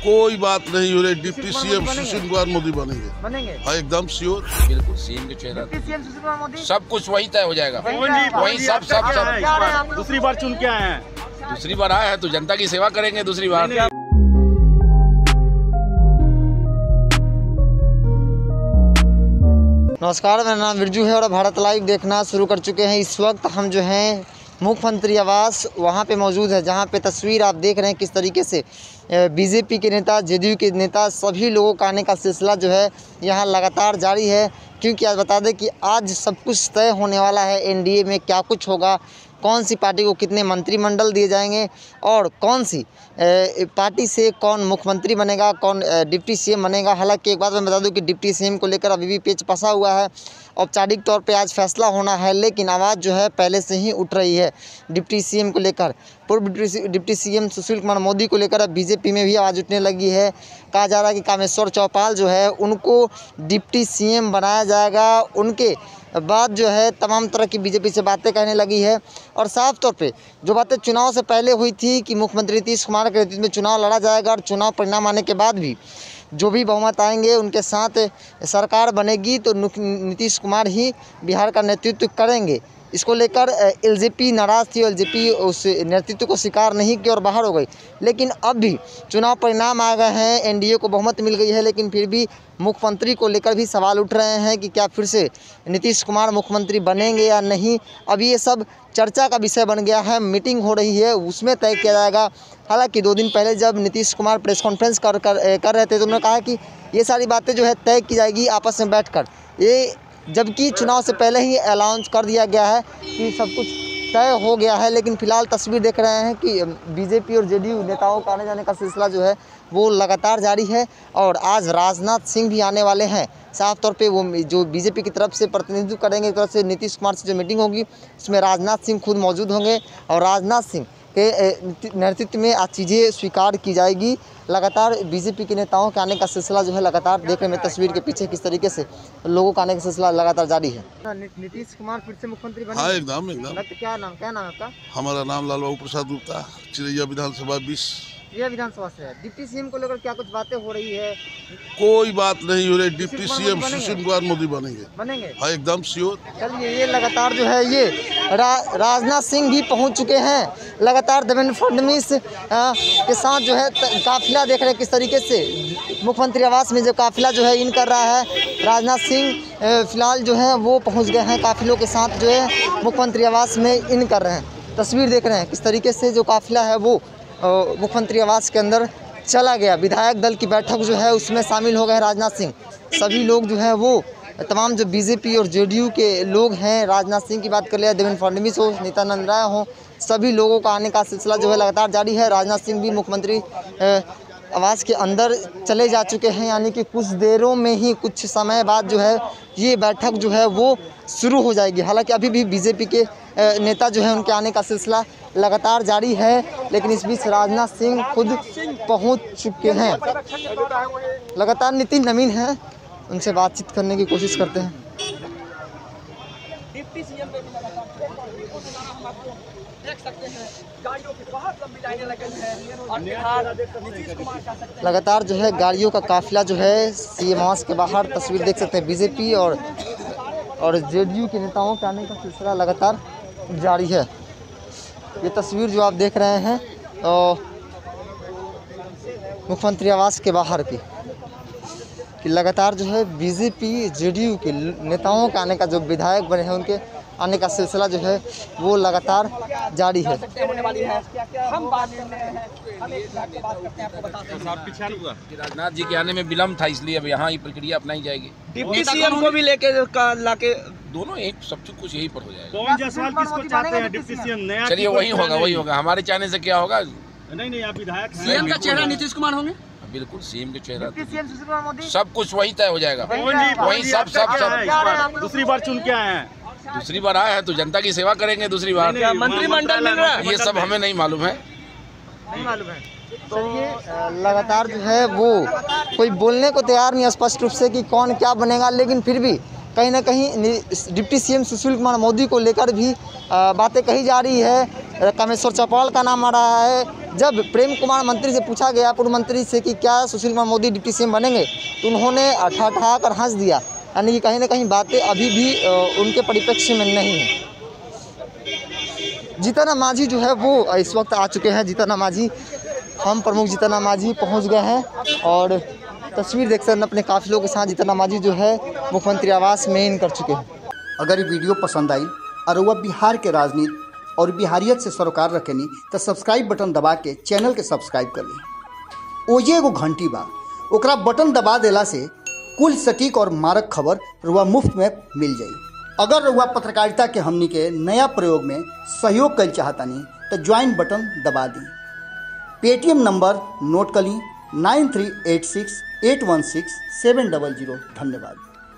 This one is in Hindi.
कोई बात नहीं हो रही डिप्टी सीएम सुशील कुमार मोदी बनेंगे। बनेंगे? हाँ एकदम श्योर बिल्कुल सीएम के चेहरा। Deputy CM Sushil Kumar Modi? सब कुछ वही तय हो जाएगा। वही सब सब सब? दूसरी बार चुन के आए हैं। दूसरी बार आए हैं तो जनता की सेवा करेंगे दूसरी बार। नमस्कार मेरा नाम बिरजू है और भारत लाइव देखना शुरू कर चुके हैं। इस वक्त हम जो हैं मुख्यमंत्री आवास वहाँ पे मौजूद है, जहाँ पे तस्वीर आप देख रहे हैं किस तरीके से बीजेपी के नेता, जेडीयू के नेता सभी लोगों का आने का सिलसिला जो है यहाँ लगातार जारी है। क्योंकि आज बता दें कि आज सब कुछ तय होने वाला है, एनडीए में क्या कुछ होगा कौन सी पार्टी को कितने मंत्रिमंडल दिए जाएँगे और कौन सी पार्टी से कौन मुख्यमंत्री बनेगा, कौन डिप्टी सीएम बनेगा? हालाँकि एक बात मैं बता दूँ कि डिप्टी सीएम को लेकर अभी भी पेच फंसा हुआ है। औपचारिक तौर पे आज फैसला होना है, लेकिन आवाज़ जो है पहले से ही उठ रही है। डिप्टी सीएम को लेकर, पूर्व डिप्टी सी- सुशील कुमार मोदी को लेकर अब बीजेपी में भी आवाज़ उठने लगी है। कहा जा रहा है कि कामेश्वर चौपाल जो है, उनको डिप्टी सीएम बनाया जाएगा। उनके बाद जो है, तमाम तरह की बीजेपी से बातें कहने लगी है। और साफ़ तौर पे जो बातें चुनाव से पहले हुई थी कि मुख्यमंत्री नीतीश कुमार के नेतृत्व में चुनाव लड़ा जाएगा और चुनाव परिणाम आने के बाद भी जो भी बहुमत आएँगे, उनके साथ सरकार बनेगी तो नीतीश कुमार ही बिहार का नेतृत्व करेंगे। इसको लेकर एलजेपी नाराज़ थी एलजेपी उस नेतृत्व को स्वीकार नहीं किया और बाहर हो गई। लेकिन अब भी चुनाव परिणाम आ गए हैं एनडीए को बहुमत मिल गई है लेकिन फिर भी मुख्यमंत्री को लेकर भी सवाल उठ रहे हैं कि क्या फिर से नीतीश कुमार मुख्यमंत्री बनेंगे या नहीं। अब ये सब चर्चा का विषय बन गया है मीटिंग हो रही है उसमें तय किया जाएगा। हालाँकि दो दिन पहले जब नीतीश कुमार प्रेस कॉन्फ्रेंस कर कर, कर रहे थे तो उन्होंने कहा कि ये सारी बातें जो है तय की जाएगी आपस में बैठकर। ये जबकि चुनाव से पहले ही अनाउंस कर दिया गया है कि सब कुछ तय हो गया है, लेकिन फ़िलहाल तस्वीर देख रहे हैं कि बीजेपी और जेडीयू नेताओं का आने जाने का सिलसिला जो है, वो लगातार जारी है और आज राजनाथ सिंह भी आने वाले हैं। साफ़ तौर पे वो जो बीजेपी की तरफ़ से प्रतिनिधित्व करेंगे, एक तरफ़ से नीतीश कुमार से जो मीटिंग होगी, उसमें राजनाथ सिंह खुद मौजूद होंगे और राजनाथ सिंह के नेतृत्व में आज चीज़ें स्वीकार की जाएगी। लगातार बीजेपी के नेताओं के आने का सिलसिला जो है लगातार देख रहे हैं तस्वीर के पीछे किस तरीके से लोगों का आने का सिलसिला लगातार जारी है। नीतीश कुमार फिर से मुख्यमंत्री हाँ एकदम एकदम। क्या नाम क्या नाम है आपका? हमारा नाम लाल बाबू प्रसाद गुप्ता चिड़ैया विधानसभा बीस। ये विधानसभा से है। डिप्टी सीएम को लेकर क्या कुछ बातें हो रही है? कोई बात नहीं हो रही। डिप्टी सीएम सुशील कुमार मोदी बनेंगे। बनेंगे? हाँ एकदम श्योर चलिए ये लगातार जो है ये रा, राजनाथ सिंह भी पहुँच चुके हैं। लगातार देवेंद्र फडणवीस के साथ जो है काफिला देख रहे हैं किस तरीके से। मुख्यमंत्री आवास में जो काफिला जो है इन कर रहा है। राजनाथ सिंह फ़िलहाल जो है वो पहुँच गए हैं काफिलों के साथ जो है मुख्यमंत्री आवास में इन कर रहे हैं। तस्वीर देख रहे हैं किस तरीके से जो काफिला है वो मुख्यमंत्री आवास के अंदर चला गया। विधायक दल की बैठक जो है उसमें शामिल हो गए राजनाथ सिंह। सभी लोग जो है वो तमाम जो बीजेपी और जेडीयू के लोग हैं, राजनाथ सिंह की बात कर लिया, देवेंद्र फडणवीस हो नित्यानंद राय हो, सभी लोगों का आने का सिलसिला जो है लगातार जारी है। राजनाथ सिंह भी मुख्यमंत्री आवास के अंदर चले जा चुके हैं, यानी कि कुछ देरों में ही कुछ समय बाद जो है, ये बैठक जो है वो शुरू हो जाएगी। हालाँकि अभी भी बीजेपी के नेता जो है उनके आने का सिलसिला लगातार जारी है, लेकिन इस बीच राजनाथ सिंह खुद पहुँच चुके हैं। लगातार नितिन नवीन है। उनसे बातचीत करने की कोशिश करते हैं। लगातार जो है गाड़ियों का काफिला जो है सीएम आवास के बाहर तस्वीर देख सकते हैं बीजेपी और और जेडीयू के नेताओं के आने का सिलसिला लगातार जारी है। ये तस्वीर जो आप देख रहे हैं तो मुख्यमंत्री आवास के बाहर की। कि लगातार जो है बीजेपी जेडीयू के नेताओं के आने का जो विधायक बने हैं उनके आने का सिलसिला जो है वो लगातार जारी है। राजनाथ जी के आने में विलम्ब था इसलिए अब यहाँ ये प्रक्रिया अपनाई जाएगी। डिप्टी सीएम को भी लेके का- लाके दोनों एक सब कुछ कुछ यही पर हो जाएगा। हैं? चलिए वही होगा वही होगा। हमारे चाहने से क्या होगा? नहीं नहीं आप विधायक सीएम का चेहरा नीतीश कुमार होंगे? बिल्कुल सीएम के चेहरा मोदी। सब कुछ वही तय हो जाएगा। वही सब सब। सब? दूसरी बार चुन के आए हैं। दूसरी बार आए हैं तो जनता की सेवा करेंगे दूसरी बार। मंत्रिमंडल मिल रहा है। ये सब हमें नहीं मालूम है। नहीं मालूम है। तो ये लगातार जो है वो कोई बोलने को तैयार नहीं है स्पष्ट रूप से कि कौन क्या बनेगा लेकिन फिर भी कहीं ना कहीं डिप्टी सीएम सुशील कुमार मोदी को लेकर भी बातें कही जा रही है। कामेश्वर चौपाल का नाम आ रहा है। जब प्रेम कुमार मंत्री से पूछा गया, पूर्व मंत्री से कि क्या सुशील कुमार मोदी डिप्टी सीएम बनेंगे तो उन्होंने ठा कर हंस दिया। यानी कि कहीं ना कहीं बातें अभी भी उनके परिप्रेक्ष्य में नहीं है। जीतन माझी जो है, वो इस वक्त आ चुके हैं। जीतन माझी, हम प्रमुख जीतन माझी पहुँच गए हैं और तस्वीर देख सकते अपने काफिलों के साथ। जीतन माझी जो है, मुख्यमंत्री आवास में इन कर चुके हैं। अगर ये वीडियो पसंद आई और वह बिहार के राजनीति और बिहारियत से सरोकार रखेनी तो सब्सक्राइब बटन दबा के चैनल के सब्सक्राइब कर ली। ओजे एगो घंटी बा। ओकरा बटन दबा देला से कुल सटीक और मारक खबर रुआ मुफ़्त में मिल जाई। अगर रुआ पत्रकारिता के हमनी के नया प्रयोग में सहयोग कर चाहतानी तो ज्वाइन बटन दबा दी। पेटीएम नंबर नोट कर ली nine three eight six eight one six seven double zero. धन्यवाद।